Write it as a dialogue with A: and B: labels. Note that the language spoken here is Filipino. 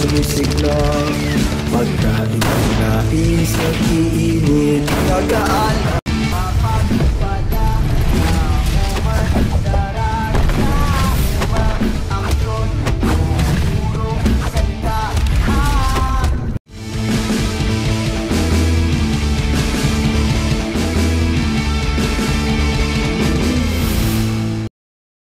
A: sumisigaw Pagkain-kain sa kiinit Kakaano